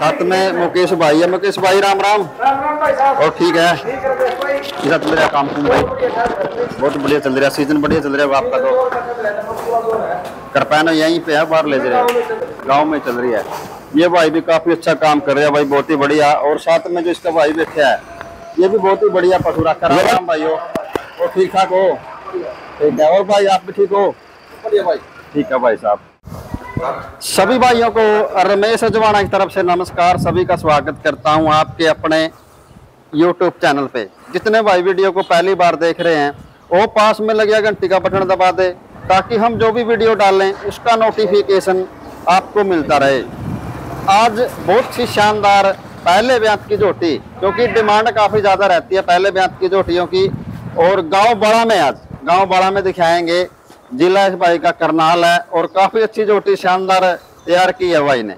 मुकेश भाई है मुकेश भाई राम राम और ठीक है किसा चल रहा काम कुम भाई बहुत बढ़िया चल रहा सीज़न बढ़िया चल रहा है आपका तो करपैनो यहीं पे है बाहर ले जा रहे हैं गाँव में चल रही है ये भाई भी काफ़ी अच्छा काम कर रहे हैं भाई बहुत ही बढ़िया और साथ में जो इसका भाई बैठा है ये भी बहुत ही बढ़िया पशु रखा राम राम भाई हो और ठीक ठाक हो ठीक है और भाई आप भी ठीक हो बढ़िया भाई ठीक है भाई साहब सभी भाइयों को रमेश अजवाणा की तरफ़ से नमस्कार। सभी का स्वागत करता हूँ आपके अपने यूट्यूब चैनल पे। जितने भाई वीडियो को पहली बार देख रहे हैं, वो पास में लगे घंटी का बटन दबा दे, ताकि हम जो भी वीडियो डालें, उसका नोटिफिकेशन आपको मिलता रहे। आज बहुत सी शानदार पहले ब्यांत की झोटी, क्योंकि डिमांड काफ़ी ज़्यादा रहती है पहले ब्यांत की जोटियों की, और गाँव बड़ा में आज, गाँव बड़ा में दिखाएँगे जिला इस भाई का करनाल है और काफ़ी अच्छी जोटी शानदार तैयार की है भाई ने।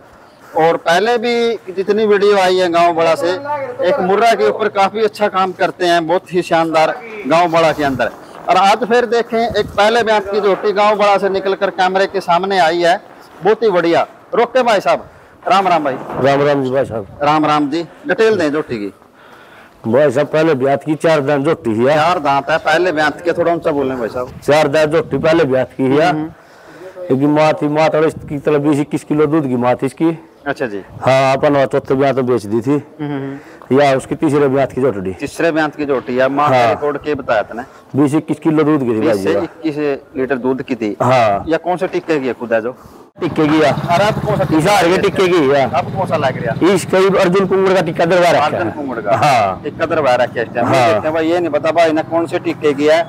और पहले भी जितनी वीडियो आई है गाँव बड़ा से एक मुर्रा के ऊपर काफ़ी अच्छा काम करते हैं बहुत ही शानदार गाँव बड़ा के अंदर। और आज फिर देखें एक पहले ब्यांत की जोटी गाँव बड़ा से निकलकर कैमरे के सामने आई है बहुत ही बढ़िया। रोके भाई साहब राम राम भाई। राम राम जी भाई साहब। राम राम जी डिटेल दें जोटी की। भाई साहब पहले ब्यात की चार दान जोटी है चार दांत है पहले ब्यांत के थोड़ा ऊँचा बोलें भाई साहब। चार दान जोटी पहले ब्यात की है क्योंकि माँ थी माँ थोड़ी इसकी तरह बीस इक्कीस किलो दूध की माँ थी इसकी। अच्छा जी। हाँ अपन वहाँ चौथे ब्यात में बेच दी थी। या उसकी तीसरे ब्यात की जोटी तीसरे ब्यांत की जोटी है माँ का हाँ। रिकॉर्ड के बताया था ना? बीस इक्कीस किलो दूध की थी इक्कीस लीटर दूध की थी। हाँ। या कौन से टिक्के की खुद है जो? टिक्के की है कौन सा हर के की है कौन सा लग रहा इस अर्जुन कुंगड़ का टिक्का दरबार रखा अर्जन है कुमड़ का। हाँ। टिक्का दरबार रखा है इस टाइम हाँ। देखते हैं भाई ये नहीं पता भाई ना कौन से टिक्के की है।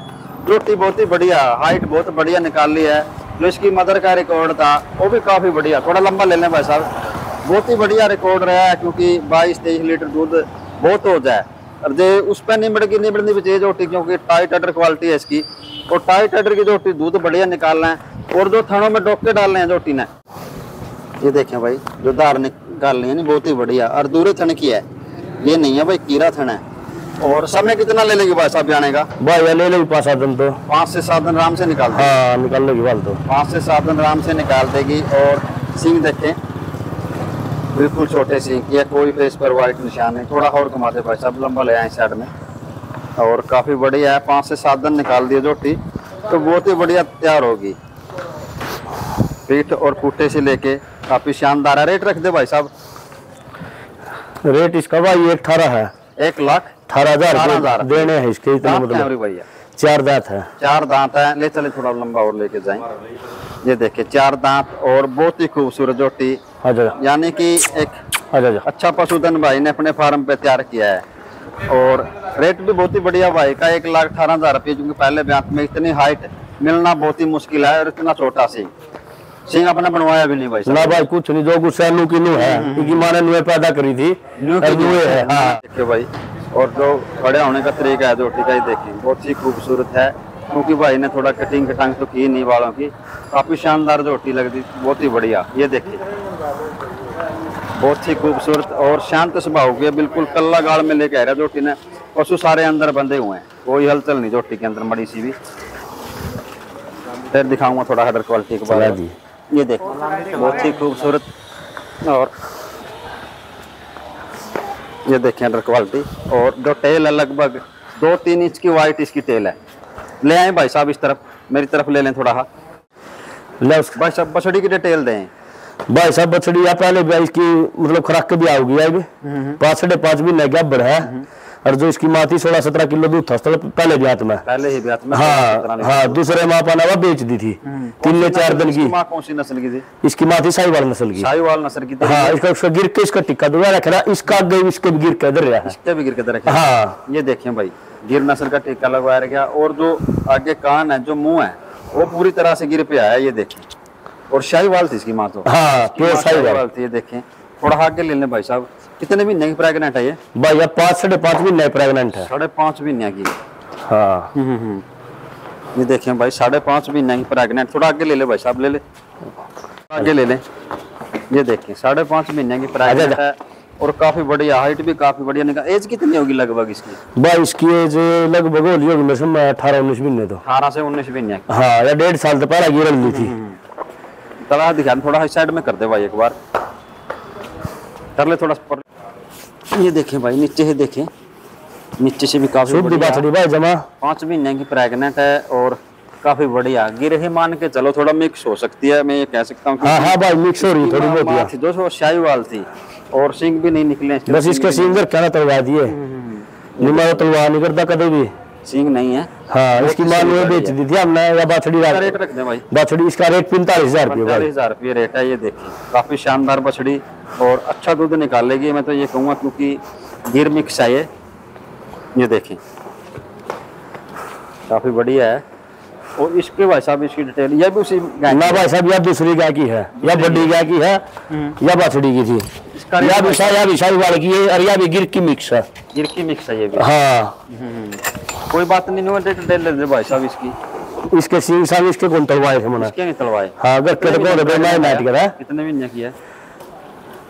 रोटी बहुत ही बढ़िया हाइट बहुत बढ़िया निकाल है। जो इसकी मदर का रिकॉर्ड था वो भी काफ़ी बढ़िया। थोड़ा लंबा ले लें भाई साहब। बहुत ही बढ़िया रिकॉर्ड रहा है क्योंकि बाईस तेईस लीटर दूध बहुत हो जाए। और जे उस पर निबड़ की भी चाहिए जोटी क्योंकि टाइट अडर क्वालिटी है इसकी। और टाइट अडर की जोटी दूध बढ़िया निकालना है। और जो थानों में डोके डालने हैं जोटी ने ये देखें भाई जो धार निकालनी है नहीं बहुत ही बढ़िया। और दूरे थन की है। ये नहीं है भाई कीरा थन है। और समय कितना ले लेगी भाई साहब जाने का भाई ले ले पाँच सात दिन तो। पाँच से सात दिन आराम से निकाल हाँ निकालने की बात तो। पाँच से सात दिन आराम से निकाल देगी। और सिंग देखें। बिल्कुल छोटे सिंग या कोई फेस पर वाइट निशान है थोड़ा और घुमा दे भाई साहब लंबा ले आए साइड में। और काफ़ी बढ़िया है पाँच से सात दिन निकाल दिए जोटी तो बहुत ही बढ़िया तैयार होगी। पीठ और पुट्टे से लेके काफ़ी शानदार है। रेट रख दे भाई साहब। रेट इसका भाई एक अठारह है। एक लाख अठारह हज़ार। देने हैं इसके इतने है मतलब भैया। चार दांत है। चार दांत है। ले चले थोड़ा लंबा और लेके जाए। ये देखिए चार दांत और बहुत ही खूबसूरत जोटी। अच्छा यानी कि एक अच्छा अच्छा अच्छा पशुधन भाई ने अपने फार्म पे तैयार किया है। और रेट भी बहुत ही बढ़िया भाई का। एक लाख अठारह हज़ार रुपये क्योंकि पहले ब्यांत में इतनी हाइट मिलना बहुत ही मुश्किल है और इतना छोटा सिंह सिंह अपना बनवाया भी नहीं भाई ना भाई कुछ नहीं जो कुछ है नू की नू है क्योंकि माँ ने नुए पैदा करी थी। नुए है हाँ। भाई और जो बड़े होने का तरीका है जोटी का ही देखिए बहुत ही खूबसूरत है। क्योंकि भाई ने थोड़ा कटिंग कटांग तो की नहीं वालों की। काफ़ी शानदार जोटी लगती बहुत ही बढ़िया। ये देखिए। बहुत ही खूबसूरत और शांत स्वभाव की बिल्कुल कल्ला गाड़ में लेके आ रहा जोटी ने। पशु सारे अंदर बंधे हुए हैं। कोई हलचल नहीं जोटी के अंदर मड़ी सी भी। फिर दिखाऊँगा थोड़ा हडर क्वालिटी के बारे में। ये देखो बहुत ही खूबसूरत और ये देखें अंडर क्वालिटी और जो टेल है लगभग दो तीन इंच की वाइट इसकी टेल है। ले आए भाई साहब इस तरफ़ मेरी तरफ़ ले लें थोड़ा हाथ ले उसका भाई साहब बछड़ी की डिटेल दें। भाई साहब बछड़ी या पहले भी इसकी मतलब खुराक के भी आओगी आई पाँच साढ़े पाँच महीने क्या बढ़ है। और जो इसकी माँ थी सोलह सत्रह किलो दूध था पहले ब्यात में पहले ही ब्यात में हाँ हाँ दूसरे माँ पाना हुआ बेच दी थी। तीन चार दिन की। माँ कौन सी नस्ल की थी? इसकी माँ थी साहिवाल नस्ल की। साहिवाल नस्ल की हाँ इसका उसका गिर के इसका टिक्का दुआ रख रहा इसका आगे इसके भी गिर के इधर रहा है। इसके भी गिर के हाँ। ये देखें भाई गिर नस्ल का टीका लगवाया गया और जो आगे कान है जो मुँह है वो पूरी तरह से गिर पे आया ये देखें। और शाहीवाल थी इसकी माँ तो। हाँ शाहीवाल थी ये देखें। थोड़ा आगे ले लें भाई साहब। कितने महीने की प्रेगनेंट है ये? भाई अब पाँच साढ़े पाँच महीने प्रेगनेंट है। साढ़े पाँच महीने की। हाँ। ये देखें भाई साढ़े पाँच महीने की प्रेगनेंट थोड़ा आगे ले ले भाई साहब ले ले। आगे ले लें। ये देखें साढ़े पाँच महीने की प्रेगनेंट है और काफ़ी बढ़िया हाइट भी काफ़ी बढ़िया निकाल एज कितनी होगी लगभग इसकी? भाई इसकी एज लगभग होली होगी मेरे समझ अठारह उन्नीस महीने तो। अठारह से उन्नीस महीने हाँ डेढ़ साल तो पहले गिर ली थी। तला दिखा थोड़ा साइड में कर दे भाई एक बार। कर ले थोड़ा ये देखें भाई नीचे से देखें। नीचे से भी काफ़ी बछड़ी भाई जमा। पाँच महीने की प्रेगनेंट है और काफ़ी बढ़िया। गिर ही मान के चलो थोड़ा मिक्स हो सकती है मैं ये कह सकता हूँ हाँ हाँ भाई मिक्स हो रही है थोड़ी बहुत जो सो शाहीवाल थी और सिंग भी नहीं निकले बस इसके सिंग सिंगर क्या तलवा दिए। निमा तलवा नहीं करता कभी भी। सिंग नहीं है। हाँ इसकी में बेच दी थी हमने या बछड़ी रेट रख दे भाई। बछड़ी इसका रेट पैंतालीस हज़ार रुपये हज़ार रुपये रेट है ये देखिए काफ़ी शानदार बछड़ी और अच्छा दूध निकालेगी मैं तो ये कहूँगा क्योंकि गिर मिक्स है ये। देखें। काफ़ी बढ़िया है। और इसके भाई साहब इसकी डिटेल ये भी उसी गाय ना भाई साहब या दूसरी गाय की है। या बड़ी गाय। की है या बछड़ी की थी। या विशा या विशाल वाले की है और या भी गिर की मिक्स है। गिर की मिक्स है ये भी। हाँ। कोई बात नहीं नो डिटेल ले भाई साहब इसकी। इसके सिंह साहब इसके गुण तलवाए थे मैंने? इसके नहीं तलवाए। हाँ अगर कितने महीने की है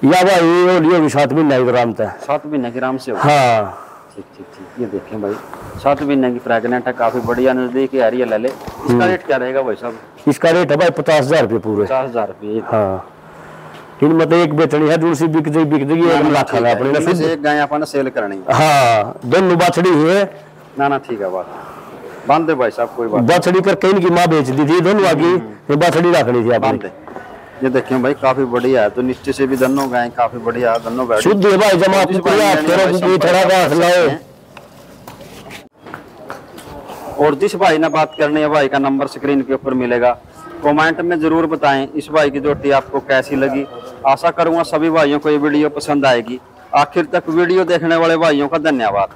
या भाई ये लियो भी सात महीने की आराम था सात महीने की आराम से हाँ? ठीक ठीक ठीक। ये देखें भाई सात महीने की प्रेगनेंट है काफ़ी बढ़िया नज़दीक है ले ले। इसका रेट क्या रहेगा भाई साहब? इसका रेट है भाई पचास हज़ार रुपये पूरे। पचास हज़ार रुपये। हाँ। इन मतलब एक बेचनी है दूसरी बिक जाएगी बिक जाएगी एक लाख है अपने ना से एक गाय अपन सेल करनी है। हाँ दोनों बछड़ी है ना ना ठीक है बात। बाँध दे भाई साहब कोई बात बछड़ी कर कहीं की माँ बेच दी थी दोनों आगे ये बछड़ी रखनी थी आपने। ये देखें भाई काफ़ी बढ़िया है। तो नीचे से भी दोनों गाय काफ़ी बढ़िया दोनों बैठ। शुद्ध है भाई जमा थोड़ा घास लाओ और जिस भाई ने बात करनी है भाई का नंबर स्क्रीन के ऊपर मिलेगा। कमेंट में ज़रूर बताएँ इस भाई की जोटी आपको कैसी लगी। आशा करूँगा सभी भाइयों को ये वीडियो पसंद आएगी। आखिर तक वीडियो देखने वाले भाइयों का धन्यवाद।